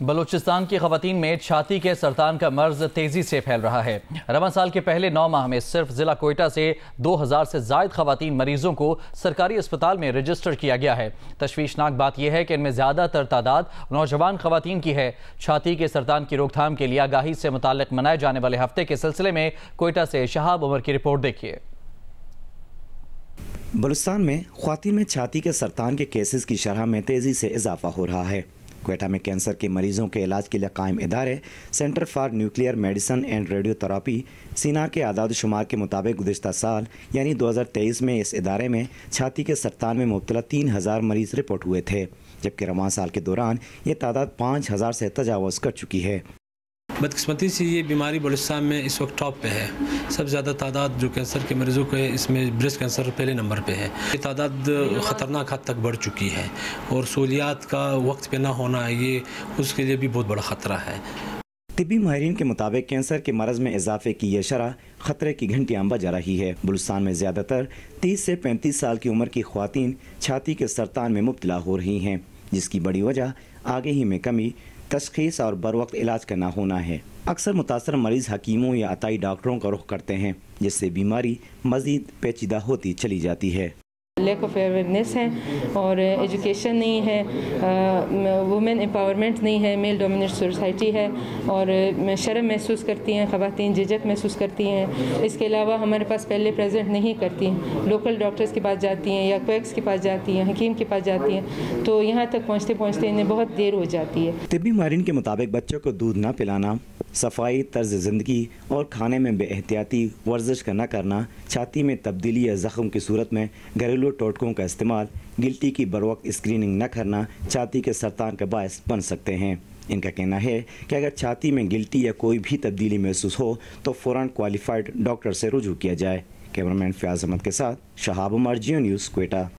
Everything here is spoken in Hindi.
बलूचिस्तान की खवतान में छाती के सरतान का मर्ज तेज़ी से फैल रहा है। रवा साल के पहले नौ माह में सिर्फ़ जिला कोयटा से 2000 से जायद खवतान मरीजों को सरकारी अस्पताल में रजिस्टर किया गया है। तशवीशनाक बात यह है कि इनमें ज़्यादातर तादाद नौजवान खवतान की है। छाती के सरतान की रोकथाम के लिए आगाही से मुतल मनाए जाने वाले हफ़्ते के सिलसिले में कोयटा से शहाब उमर की रिपोर्ट देखिए। बलुस्तान में खातन में छाती के सरतान के केसेस की शरह में तेज़ी से इजाफा हो रहा है। कोयटा में कैंसर के मरीजों के इलाज के लिए कायम इदारे, centre for nuclear medicine and radiotherapy सीनार के आदाद शुमार के मुताबिक गुजशत साल, यानी 2023 में इस इदारे में छाती के सरतान में मुबतला तीन हज़ार मरीज़ रिपोर्ट हुए थे, जबकि रवान साल के दौरान ये तादाद पाँच हज़ार से तजावज़ कर चुकी है। बदकस्मती से ये बीमारी बलुस्तान में इस वक्त टॉप पे है। सबसे ज़्यादा तादाद जो कैंसर के मरीजों के इसमें ब्रेस्ट कैंसर पहले नंबर पे है। ये तादाद ख़तरनाक हद तक बढ़ चुकी है और सहूलियात का वक्त पे ना होना ये उसके लिए भी बहुत बड़ा ख़तरा है। तिबी माहरीन के मुताबिक कैंसर के मरज़ में इजाफे की यह शरह ख़तरे की घंटियाँ बजा रही है। बलुस्तान में ज़्यादातर तीस से पैंतीस साल की उम्र की खुवान छाती के सरतान में मुबतला हो रही हैं, जिसकी बड़ी वजह आगे ही में कमी तशखीस और बर वक्त इलाज करना होना है। अक्सर मुतासर मरीज़ हकीमों या अतई डॉक्टरों का रुख करते हैं, जिससे बीमारी मज़ीद पेचीदा होती चली जाती है। लैक ऑफ़ अवेयरनेस है और एजुकेशन नहीं है वुमेन एम्पावरमेंट नहीं है मेल डोमिनेट सोसाइटी है और शर्म महसूस करती हैं ख़वान झिझक महसूस करती हैं। इसके अलावा हमारे पास पहले प्रेजेंट नहीं करती लोकल डॉक्टर्स के पास जाती हैं या क्वैक्स के पास जाती हैं, हकीम के पास जाती हैं तो यहाँ तक पहुँचते पहुँचते इन्हें बहुत देर हो जाती है। तिबी माहरीन के मुताबिक बच्चों को दूध ना पिलाना, सफ़ाई, तर्ज ज़िंदगी और खाने में बेहतियाती वर्जिश का न करना छाती में तब्दीली या ज़ख्म की सूरत में घरेलू टोटकों का इस्तेमाल गिल्टी की बर वक्त स्क्रीनिंग न करना छाती के सरतान का बायस बन सकते हैं। इनका कहना है कि अगर छाती में गिल्टी या कोई भी तब्दीली महसूस हो तो फ़ौर क्वालिफाइड डॉक्टर से रुजू किया जाए। कैमरामैन फयाज अहमद के साथ शहाब उमर जियो न्यूज़ कोयटा